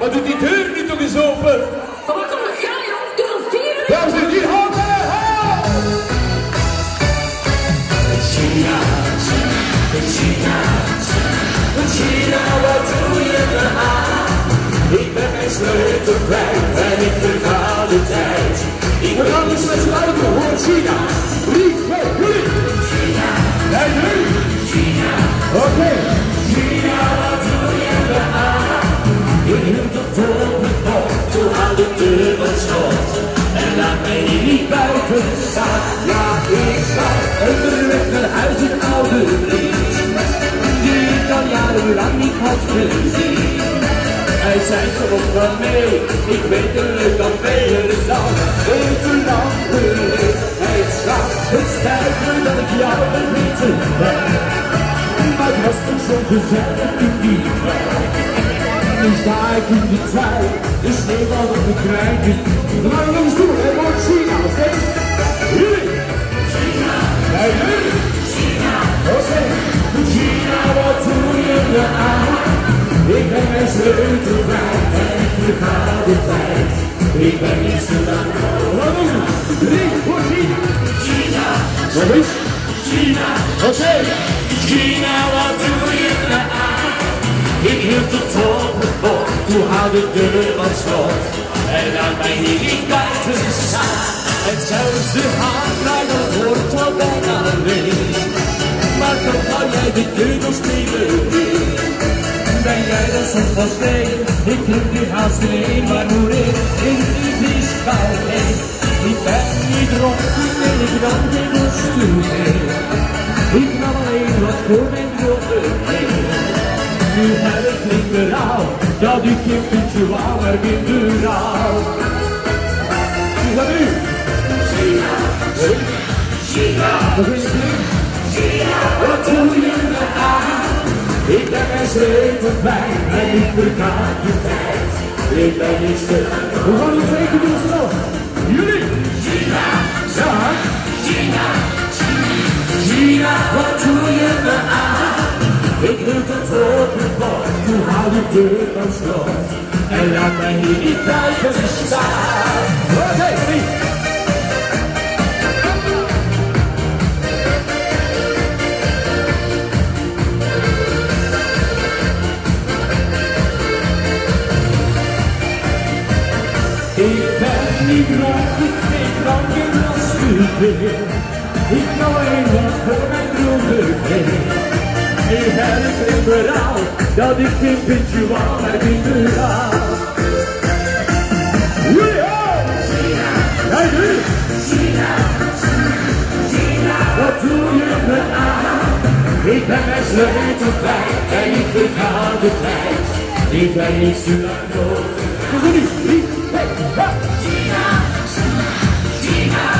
Maar doet die deur nu toch eens open? Maar wat kom jij joh? Doe een vieren. Dames en heren, handen! China, China, China, wat doe je me aan? Ik ben mijn sleutel kwijt en ik verga de tijd. Ik gaan dus met z'n allen voor China. Twee, drie. China. Nee, nu. China. Oké. Buiten staan. Ja, ik sta onderweg naar huis een oude vriend. Die ik al jarenlang niet had gezien. Hij zei zo op van mee, ik weet een leuk café, er is al even lang geleden. Hij schat, het spijt me dat ik jou vergeten ben. Maar het was toch zo gezellig in die tijd. Nu sta ik in de tijd, de sneeuw valt op de krijtjes. We gaan nog eens doen, hè, wordt China, oké? Jullie! China! Ja, jullie! China! Oké, China, wat doe je me aan? Ik ben mijn sleutel en ik verga de tijd. Ik ben niet zo lang. Wat doen we? Drie voor China! China! Nog eens? China! Oké! China, wat doe je me aan? Ik hield het op bord, toen had de deur van slot. En laat mij hier niet buiten staan. En zelfs de haardleider wordt al bijna leeg. Maar toch hou jij de deur nog steeds Ben jij dat soms van steen? Ik heb die haast alleen, maar hoe ik in die vrieskou heen. Ik ben niet dronken en ik dan geen stoel Ik nam alleen wat voor mijn grote heen. Nu heb ik niet berouw, ik een puntje wou, maar geen durouw. Is dat nu? China, China, nog eens een China, wat doe je me aan? Ik ben mijn sleutel kwijt en ik verga de tijd. Ik ben niet stil. Hou de deur van slot. En laat mij hier niet buiten staan. Niet? Ik ben niet dronken, ik kan geen last meer. Ik kan alleen wat voor mijn dromen Ik heb het berouw, dat ik geen pintje wou, maar geen berouw. Jullie ook! Hey, jullie! Wat doe je me aan? Ik ben mijn sleutel kwijt en ik verga de tijd. Ik ben niet zo lang nodig. We gaan